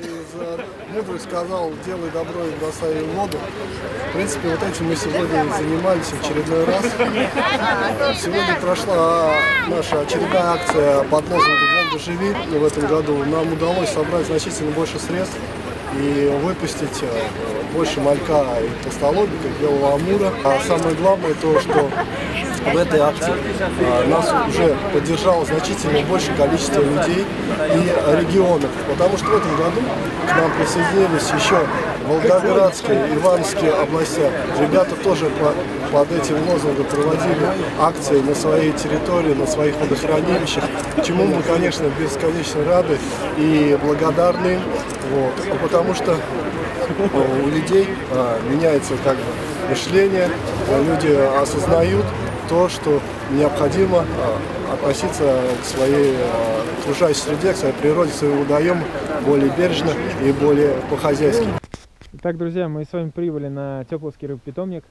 из мудрых сказал, делай добро и бросай воду. В принципе, вот этим мы сегодня занимались очередной раз. Сегодня прошла наша очередная акция под лозунгом «Вон живи» в этом году. Нам удалось собрать значительно больше средств и выпустить э, больше малька и толстолобика, белого амура. А самое главное то, что в этой акции а, нас уже поддержало значительно большее количество людей и регионов, потому что в этом году к нам присоединились еще Волгоградские, Ивановские области. Ребята тоже по, под этим лозунгом проводили акции на своей территории, на своих водохранилищах, чему мы, конечно, бесконечно рады и благодарны, вот, потому что у людей а, меняется как бы мышление, люди осознают, то, что необходимо а, относиться к своей а, окружающей среде, к своей природе, к своим водоемам более бережно и более по-хозяйски. Итак, друзья, мы с вами прибыли на Тепловский рыбпитомник.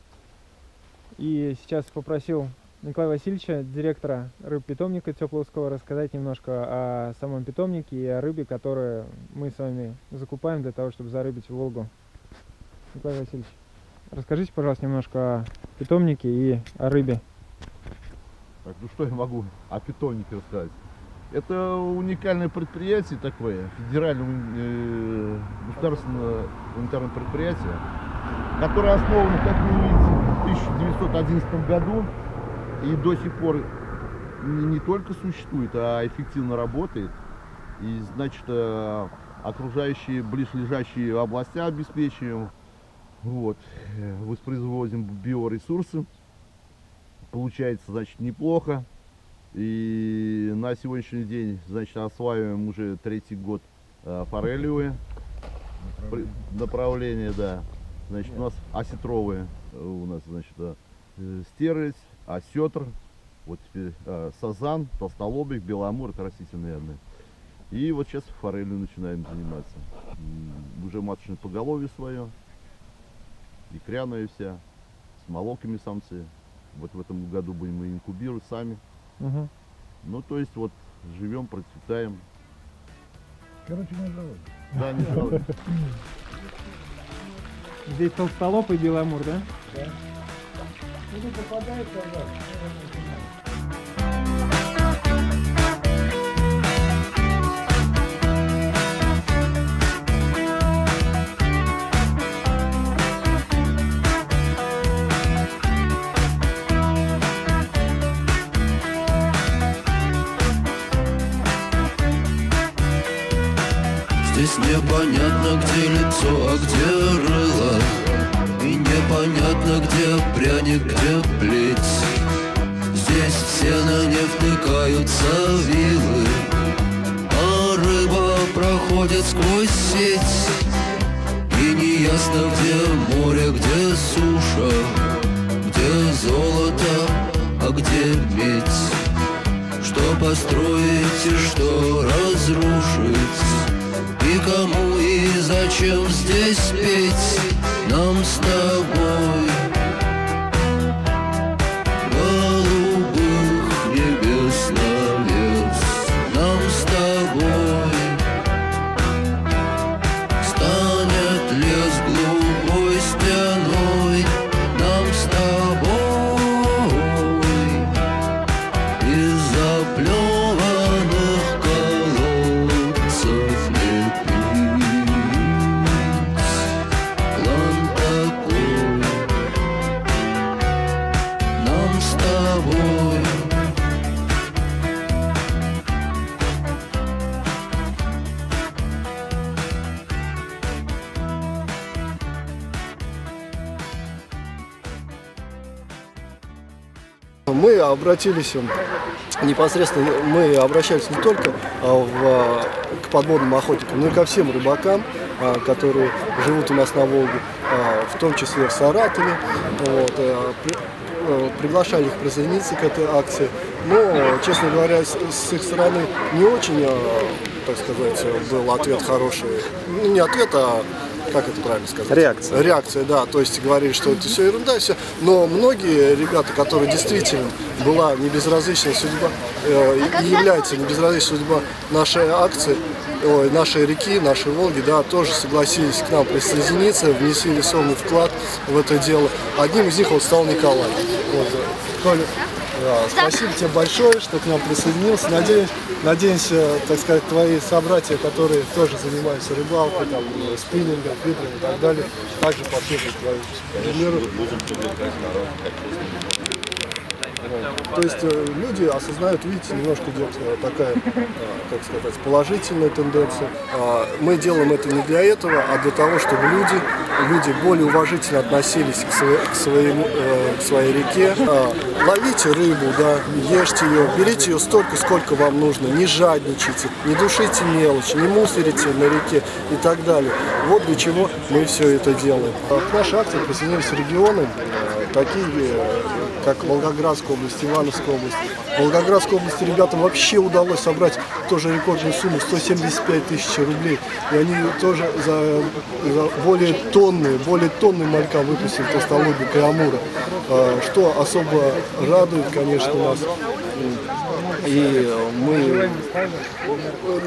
И сейчас попросил Николая Васильевича, директора рыбпитомника Тепловского, рассказать немножко о самом питомнике и о рыбе, которую мы с вами закупаем для того, чтобы зарыбить в Волгу. Николай Васильевич, расскажите, пожалуйста, немножко о питомнике и о рыбе. Так, ну что я могу о питомнике рассказать? Это уникальное предприятие такое, федеральное э, государственное унитарное предприятие, которое основано, как вы видите, в 1911 году и до сих пор не, не только существует, а эффективно работает. И, значит, э, окружающие, близлежащие области обеспечиваем. Вот, э, воспроизводим биоресурсы получается, значит, неплохо. И на сегодняшний день, значит, осваиваем уже третий год э, форелевые направление. направления, да. Значит, у нас осетровые, у нас, значит, стерлядь, осетр, вот теперь э, сазан, толстолобик, беломор, это растительные одни. И вот сейчас форелью начинаем заниматься. Уже маточное поголовье свое, икряная вся, с молоками самцы. Вот в этом году будем мы инкубировать сами. Угу. Ну, то есть вот живем, процветаем. Короче, не жалуюсь. Да, не жалуюсь. Здесь толстолоб и беломур, да? Да. Ну, попадает, пожалуйста. Здесь непонятно, где лицо, а где рыло непонятно, где пряник, где плеть Здесь все на не втыкаются вилы. А рыба проходит сквозь сеть. И неясно, где море, где суша Где золото, а где медь. Что построить и что разрушить? И кому зачем здесь петь нам с тобой? Мы обратились непосредственно, мы обращались не только а, в, к подводным охотникам, но и ко всем рыбакам, а, которые живут у нас на Волге, а, в том числе в Саратове. Вот, приглашали их присоединиться к этой акции. Но, честно говоря, с, их стороны не очень, так сказать, был ответ хороший. Ну, не ответ, а как это правильно сказать? Реакция. Реакция, да. То есть говорили, что это все ерунда, все. Но многие ребята, которые действительно была не безразличная судьба, э, и является не безразличной судьба нашей акции, ой, нашей реки, нашей Волги, да, тоже согласились к нам присоединиться, внесли весомый вклад в это дело. Одним из них вот стал Николай. Вот, Коля, да, спасибо тебе большое, что к нам присоединился. Надеюсь, надеемся, так сказать, твои собратья, которые тоже занимаются рыбалкой, там, э, спиннингом, фидером и так далее, также последуют твоему примеру. Вот. То есть э, люди осознают, видите, немножко идет э, такая, э, как сказать, положительная тенденция. А, Мы делаем это не для этого, а для того, чтобы люди, люди более уважительно относились к, своей, к, своему, к своей реке. А, Ловите рыбу, да, ешьте ее, берите ее столько, сколько вам нужно, не жадничайте, не душите мелочь, не мусорите на реке и так далее. Вот для чего мы все это делаем. А К нашей акции присоединились регионы, такие как Волгоградская область, Ивановская область. В Волгоградской области ребятам вообще удалось собрать тоже рекордную сумму 175 тысяч рублей. И они тоже за, за более тонны, более тонны малька выпустили толстолобика и амура. А, Что особо радует, конечно, нас. И мы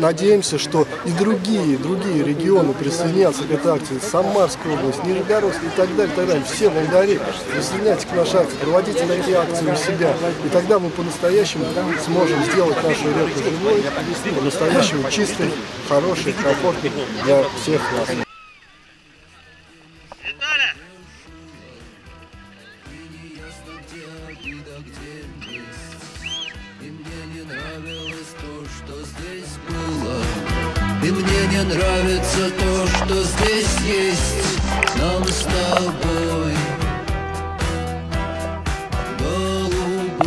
надеемся, что и другие, другие регионы присоединятся к этой акции. Самарская область, Нижегородск и так далее, и так далее. Все волгари присоединяйтесь к нашей акции, проводите такие акции у себя. И тогда мы по-настоящему сможем сделать нашу реку живой, по-настоящему чистой, хорошей, комфортной для всех нас. не нравится то, что здесь есть. Нам с тобой Голубых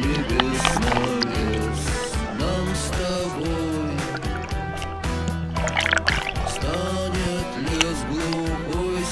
небес Нам с тобой Станет лес глухой